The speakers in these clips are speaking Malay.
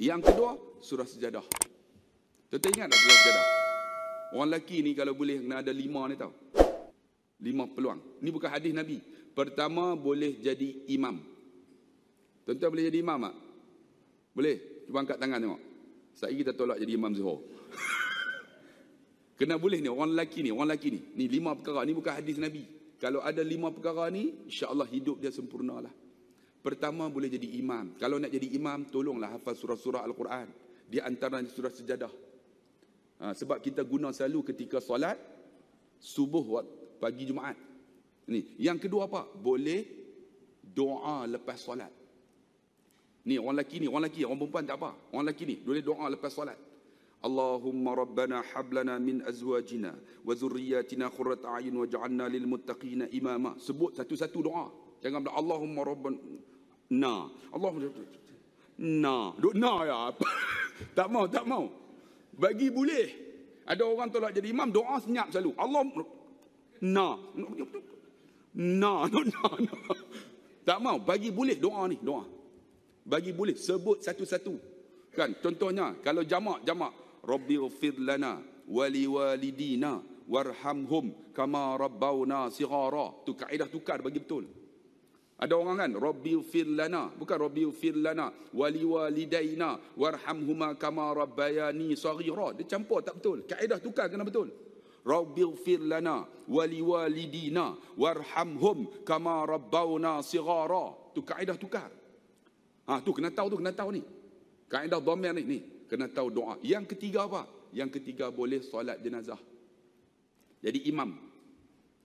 Yang kedua, surah sejadah. Tuan ingat tak surah sejadah? Orang lelaki ni kalau boleh kena ada lima ni tau. Lima peluang. Ni bukan hadis Nabi. Pertama, boleh jadi imam. Tuan-tuan boleh jadi imam tak? Boleh? Cuba angkat tangan tengok. Saya kita tolak jadi imam zuhur. Kena boleh ni, orang lelaki ni, orang lelaki ni. Ni lima perkara, ni bukan hadis Nabi. Kalau ada lima perkara ni, insya-Allah hidup dia sempurna lah. Pertama boleh jadi imam. Kalau nak jadi imam, tolonglah hafal surah-surah Al-Quran. Di antara surah sejadah. Ha, sebab kita guna selalu ketika solat subuh pagi Jumaat. Ni, yang kedua apa? Boleh doa lepas solat. Ni orang lelaki ni, orang lelaki, orang perempuan tak apa. Orang lelaki ni boleh doa lepas solat. Hablana min azwajina wa zurriyatina qurrat a'yun waj'alna lil muttaqina imama. Sebut satu-satu doa. Jangan bilang Allahumma rabbana na. Allahumma na. Duk na ya. tak mau, tak mau. Bagi boleh. Ada orang tolak jadi imam doa senyap selalu. Allah na. Na, na, na, na. Tak mau, bagi boleh doa ni, doa. Bagi boleh sebut satu-satu. Kan contohnya kalau jamak jamak Rabbi ghfir lana wali walidina warhamhum kama rabbawna sighara. Tu kaedah tukar bagi betul. Ada orang kan Rabbi ghfir lana bukan Rabbi ghfir lana wali walidaina warhamhuma kama rabbayani saghira. Dia campur tak betul. Kaedah tukar kena betul. Rabbi ghfir lana wali walidina warhamhum kama rabbawna sighara. Tu kaedah tukar. Ha tu kena tahu tu kena tahu ni. Kaedah dhamir ni ni kena tahu doa. Yang ketiga apa? Yang ketiga boleh solat jenazah. Jadi imam.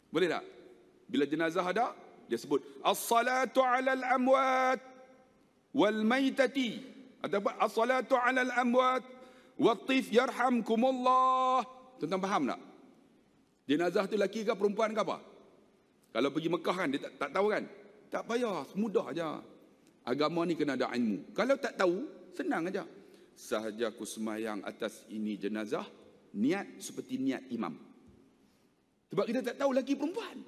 Boleh tak? Bila jenazah ada, dia sebut as-salatu 'alal amwat wal maitati. Ataupun as-salatu 'alal amwat wat-tif yarhamkumullah. Tuan-tuan faham tak? Jenazah tu lelaki ke perempuan ke apa? Kalau pergi Mekah kan dia tak, tak tahu kan? Tak payah, mudah aja. Agama ni kena ada ilmu. Kalau tak tahu, senang aja sahaja aku semayang atas ini jenazah, niat seperti niat imam. Sebab kita tak tahu lagi perempuan.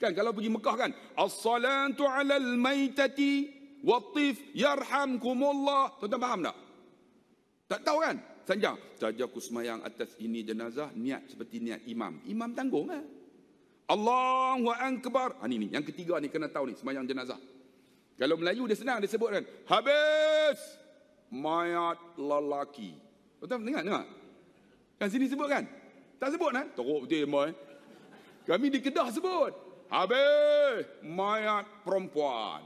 Kan kalau pergi Mekah kan, as-salatu 'alal maitati watif yarhamkumullah. Tuan-tuan faham tak? Tak tahu kan? Sanjang. Sahaja aku semayang atas ini jenazah, niat seperti niat imam. Imam tanggung kan? Allahu akbar. Ha ni ni, yang ketiga ni kena tahu ni semayang jenazah. Kalau Melayu dia senang dia sebut kan, habis mayat lelaki. Betul dengar dengar. Kan sini sebut kan? Tak sebut kan? Teruk betul mai. Kami di Kedah sebut. Habis mayat perempuan.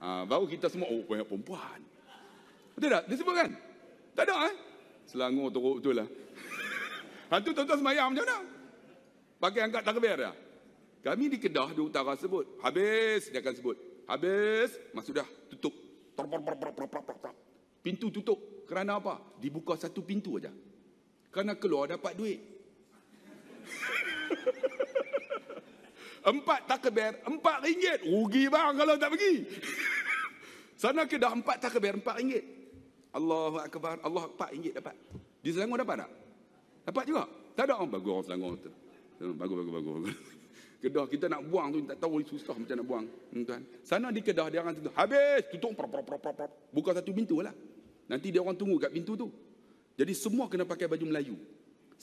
Ha, baru kita semua oh banyak perempuan. Betul tak? Dia sebut kan? Tak ada eh? Selangor teruk betul lah. Hantu tuan-tuan semayang macam mana? Pakai angkat takbir dah. Kami di Kedah di utara sebut. Habis dia akan sebut. Habis masuk dah tutup. Pintu tutup. Kerana apa? Dibuka satu pintu aja. Kerana keluar dapat duit. empat takbir, empat ringgit. Rugi bang kalau tak pergi. Sana ke dah empat takbir, empat ringgit. Allahu Akbar, Allah empat ringgit dapat. Di Selangor dapat tak? Dapat juga? Tak ada orang bagus orang Selangor. Bagus, bagus, bagus. Kedah kita nak buang tu tak tahu susah macam nak buang. Tuan. Sana di Kedah dia akan tutup. Habis tutup prop prop prop prop. Buka satu pintu lah. Nanti dia orang tunggu kat pintu tu. Jadi semua kena pakai baju Melayu.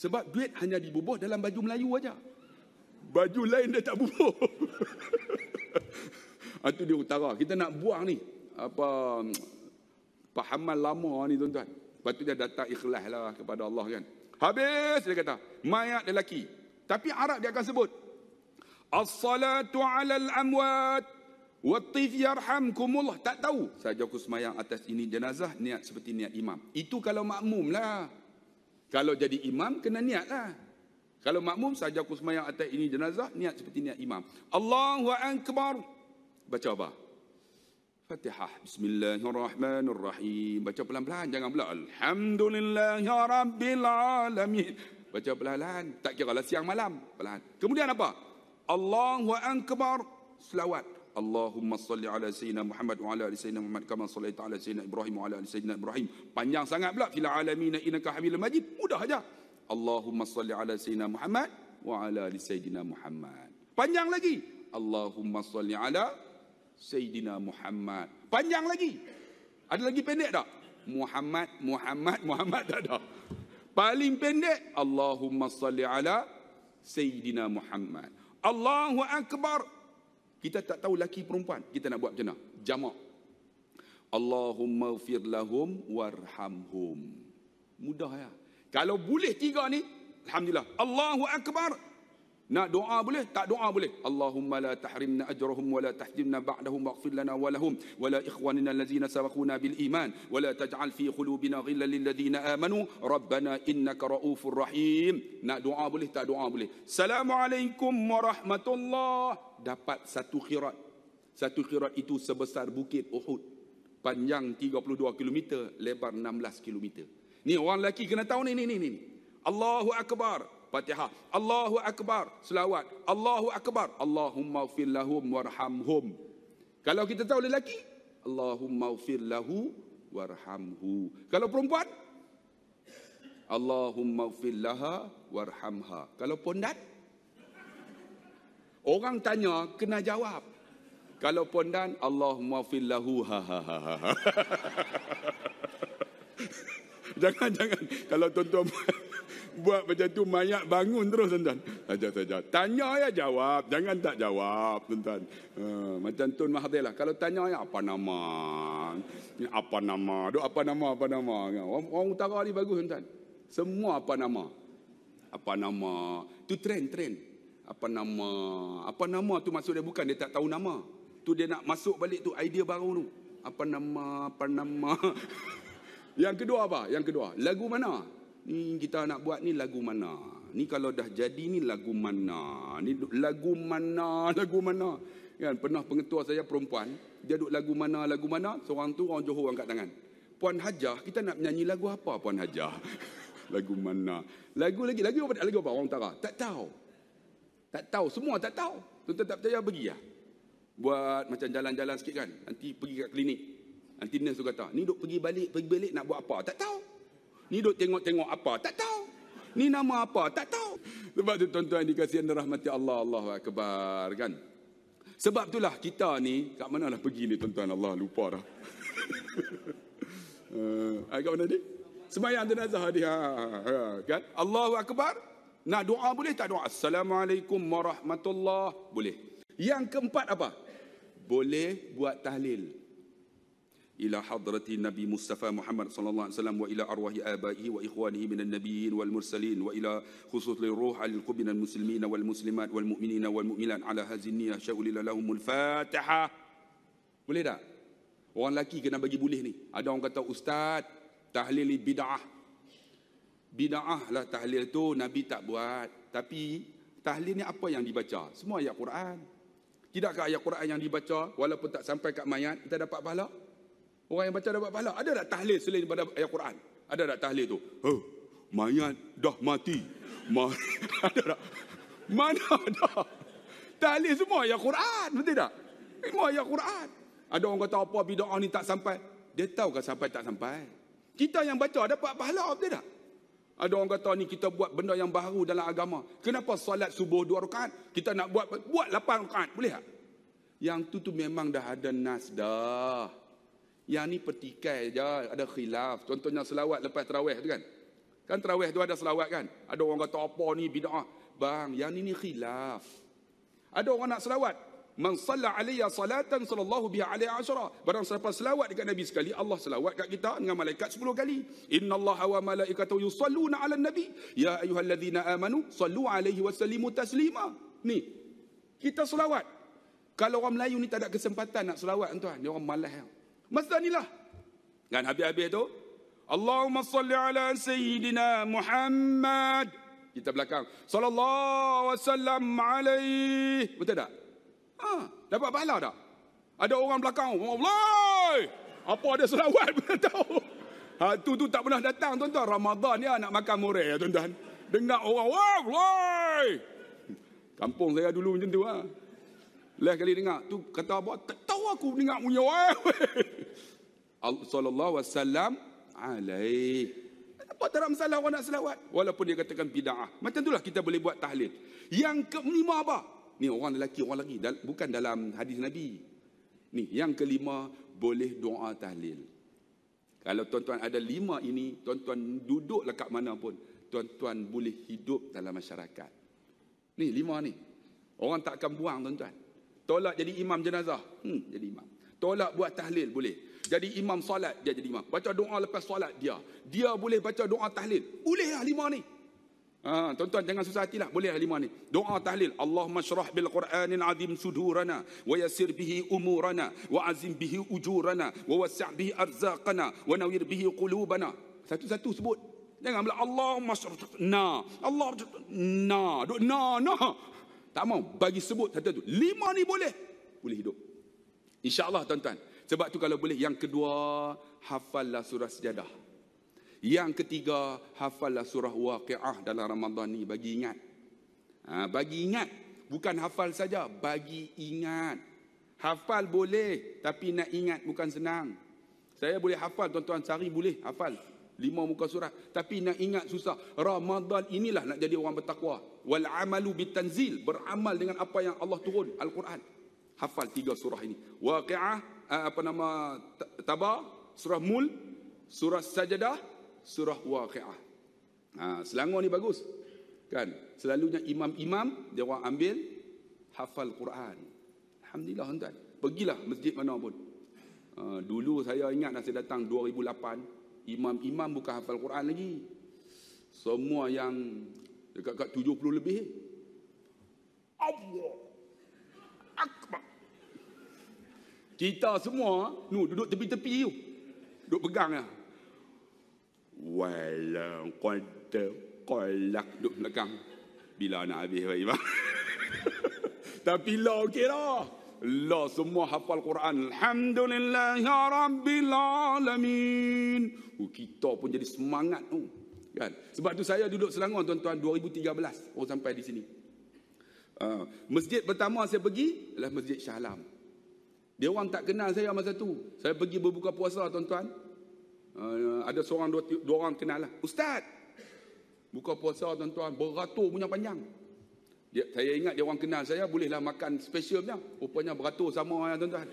Sebab duit hanya dibubuh dalam baju Melayu aja. Baju lain dia tak bubuh. Itu dia utara. Kita nak buang ni. Apa pahaman lama ni tuan-tuan. Lepas tu dia datang ikhlas lah kepada Allah kan. Habis dia kata. Mayat lelaki. Tapi Arab dia akan sebut. As-salatu alal amwat. Watif yarhamkumullah. Tak tahu. Saja aku semayang atas ini jenazah. Niat seperti niat imam. Itu kalau makmum lah. Kalau jadi imam, kena niat lah. Kalau makmum, saja aku semayang atas ini jenazah. Niat seperti niat imam. Allahu Akbar. Baca apa? Fatihah. Bismillahirrahmanirrahim. Baca pelan-pelan. Jangan pula. Alhamdulillahirrabbilalamin. Baca pelan-pelan. Tak kira lah siang malam. Pelan. Kemudian apa? Allahu akbar selawat Allahumma salli ala sayyidina Muhammad wa ala ali sayyidina Muhammad kama sallaita ala sayyidina Ibrahim wa ala ali sayyidina Ibrahim panjang sangat pula fil alamin innaka hamidul majid mudah aja Allahumma salli ala sayyidina Muhammad wa ala ali sayyidina Muhammad panjang lagi Allahumma salli ala Sayyidina Muhammad. Panjang lagi. Ada lagi pendek tak? Muhammad, Muhammad, Muhammad tak ada. Paling pendek Allahumma salli ala Sayyidina Muhammad. Allahu Akbar. Kita tak tahu laki perempuan. Kita nak buat macam mana? Jamak. Allahumma ufir lahum warhamhum. Mudah ya. Kalau boleh tiga ni, Alhamdulillah. Allahu Akbar. Nak doa boleh? Tak doa boleh. Allahumma la tahrimna ajrahum wa la tahjimna ba'dahum waghfir lana wa lahum wa la ikhwanina allazina sabaquna bil iman wa la taj'al fi qulubina ghillan lil ladzina amanu rabbana innaka raufur rahim. Nak doa boleh? Tak doa boleh. Assalamualaikum warahmatullah. Dapat satu khirat. Satu khirat itu sebesar bukit Uhud. Panjang 32 km, lebar 16 km. Ni orang lelaki kena tahu ni ni ni ni. Allahu akbar. Fatihah. Allahu Akbar. Selawat. Allahu Akbar. Allahumma ufir lahum warhamhum. Kalau kita tahu lelaki. Allahumma ufir lahu warhamhu. Kalau perempuan. Allahumma ufir laha warhamha. Kalau pondan. Orang tanya, kena jawab. Kalau pondan, Allahumma ufir lahu ha ha ha ha. jangan, jangan. Kalau tuan-tuan buat macam tu mayat bangun terus tuan-tuan. Saja saja. Tanya ya jawab, jangan tak jawab tuan-tuan. Uh, macam Tun Mahathir lah. Kalau tanya ya apa nama? Apa nama? Duk apa nama? Apa nama? Orang, orang utara ni bagus tuan-tuan. Semua apa nama? Apa nama? Tu trend-trend. Apa nama? Apa nama tu maksud dia bukan dia tak tahu nama. Tu dia nak masuk balik tu idea baru tu. Apa nama? Apa nama? Yang kedua apa? Yang kedua, lagu mana? Ni kita nak buat ni lagu mana? Ni kalau dah jadi ni lagu mana? Ni lagu mana? Lagu mana? Kan pernah pengetua saya perempuan, dia duk lagu mana? Lagu mana? Seorang tu orang Johor angkat tangan. Puan Hajah, kita nak menyanyi lagu apa Puan Hajah? lagu mana? Lagu lagi, lagu apa? Lagu apa orang utara? Tak tahu. Tak tahu, semua tak tahu. Tuan-tuan tak percaya pergi lah. Buat macam jalan-jalan sikit kan. Nanti pergi kat klinik. Nanti nurse tu kata, ni duk pergi balik, pergi balik nak buat apa? Tak tahu. Ni duk tengok-tengok apa? Tak tahu. Ni nama apa? Tak tahu. Sebab tu tuan-tuan dikasihi dan rahmati Allah, Allahu Akbar kan. Sebab itulah kita ni, kat mana lah pergi ni tuan-tuan Allah lupa dah. uh, kat mana ni? Semayang jenazah dia. Ha, kan? Allahu Akbar. Nak doa boleh tak doa? Assalamualaikum warahmatullahi Boleh. Yang keempat apa? Boleh buat tahlil. إلى حضرة النبي مصطفى محمد صلى الله عليه وسلم وإلى أرواح آبائه وإخوانه من النبيين والمرسلين وإلى خصوص الروح على القلوب من المسلمين والمسلمات والمؤمنين والمؤمنات على هذه النية شاول لهم الفاتحة boleh tak? Orang lelaki kena bagi boleh ni. Ada orang kata ustaz, tahlil bid'ah. Bid'ah lah tahlil tu Nabi tak buat. Tapi tahlil ni apa yang dibaca? Semua ayat Quran. Tidakkah ayat Quran yang dibaca walaupun tak sampai kat mayat kita dapat pahala? Orang yang baca dapat pahala. Ada tak tahlil selain daripada ayat Quran? Ada tak tahlil tu? Oh, mayat dah mati. Ma ada tak? Mana ada? Tahlil semua ayat Quran. Betul tak? Semua ayat Quran. Ada orang kata apa bid'ah ni tak sampai. Dia tahu kan sampai tak sampai. Kita yang baca dapat pahala. Betul tak? Ada orang kata ni kita buat benda yang baru dalam agama. Kenapa solat subuh dua rakaat? Kita nak buat buat lapan rakaat. Boleh tak? Yang tu tu memang dah ada nas dah. Yang ni petikai je, ada khilaf. Contohnya selawat lepas terawih tu kan. Kan terawih tu ada selawat kan. Ada orang kata apa ni bid'ah. Bang, yang ni ni khilaf. Ada orang nak selawat. Man salla alaiya salatan sallallahu biha alaihi asyara. Barang siapa selawat dekat Nabi sekali, Allah selawat kat kita dengan malaikat 10 kali. Inna Allah wa malaikatahu yusalluna ala nabi. Ya ayuhalladzina amanu sallu alaihi wa sallimu taslima. Ni. Kita selawat. Kalau orang Melayu ni tak ada kesempatan nak selawat tuan, dia orang malas. Masa inilah. Kan habis-habis tu. Allahumma salli ala Sayyidina Muhammad. Kita belakang. Sallallahu wasallam alaih. Betul tak? Ha, dapat pahala tak? Ada orang belakang. Allah. Apa ada selawat tahu. Ha, tu tu tak pernah datang tuan-tuan. Ramadan ni nak makan murai ya tuan-tuan. Dengar orang. Wah, Kampung saya dulu macam tu ha. Last kali dengar tu kata apa? Tak tahu aku dengar punya wah. Sallallahu wasallam alaih. Apa tak ada masalah orang nak selawat? Walaupun dia katakan bid'ah. Macam itulah kita boleh buat tahlil. Yang kelima apa? Ni orang lelaki, orang lelaki. Bukan dalam hadis Nabi. Ni, yang kelima, boleh doa tahlil. Kalau tuan-tuan ada lima ini, tuan-tuan duduklah kat mana pun. Tuan-tuan boleh hidup dalam masyarakat. Ni, lima ni. Orang tak akan buang tuan-tuan. Tolak jadi imam jenazah. Hmm, jadi imam. Tolak buat tahlil, boleh. Jadi imam solat, dia jadi imam. Baca doa lepas solat, dia. Dia boleh baca doa tahlil. Boleh lah lima ni. Ha, tuan-tuan jangan susah hati lah. Boleh lah lima ni. Doa tahlil. Allahumma syrah bil Qur'anil azim sudurana. Wa yasir bihi umurana. Wa azim bihi ujurana. Wa wasi' bihi arzaqana. Wa nawir bihi qulubana. Satu-satu sebut. Jangan bilang Allahumma syrah. Na. Allah. Na. Na. Na. Tak mau. Bagi sebut satu-satu. Lima ni boleh. Boleh hidup. InsyaAllah tuan-tuan. Sebab tu kalau boleh. Yang kedua. Hafallah surah sejadah. Yang ketiga, hafallah surah waqi'ah dalam Ramadan ni bagi ingat. Ha, bagi ingat, bukan hafal saja, bagi ingat. Hafal boleh, tapi nak ingat bukan senang. Saya boleh hafal, tuan-tuan sehari boleh hafal. Lima muka surat. Tapi nak ingat susah. Ramadan inilah nak jadi orang bertakwa. Wal amalu bitanzil. Beramal dengan apa yang Allah turun. Al-Quran. Hafal tiga surah ini. Waqi'ah, apa nama, tabah, surah mul, surah sajadah, surah waqi'ah. Ha, selangor ni bagus. Kan? Selalunya imam-imam dia orang ambil hafal Quran. Alhamdulillah tuan. Pergilah masjid mana pun. Ha, dulu saya ingat saya datang 2008, imam-imam bukan hafal Quran lagi. Semua yang dekat-dekat 70 lebih. Allah Akbar. Kita semua nu duduk tepi-tepi tu. Duduk pegang lah walau qad qalak duk belakang bila nak habis wahai bang tapi la okey lah la semua hafal Quran. Alhamdulillah ya rabbil alamin. Oh, kita pun jadi semangat tu oh. kan? Sebab tu saya duduk Selangor tuan-tuan 2013 oh sampai di sini. Uh, masjid pertama saya pergi adalah masjid Shah Alam. Dia orang tak kenal saya masa tu. Saya pergi berbuka puasa tuan-tuan. Uh, ada seorang dua, dua orang kenal lah. Ustaz, buka puasa tuan-tuan, beratur punya panjang. Dia, saya ingat dia orang kenal saya, bolehlah makan spesialnya. Rupanya beratur sama ya tuan-tuan.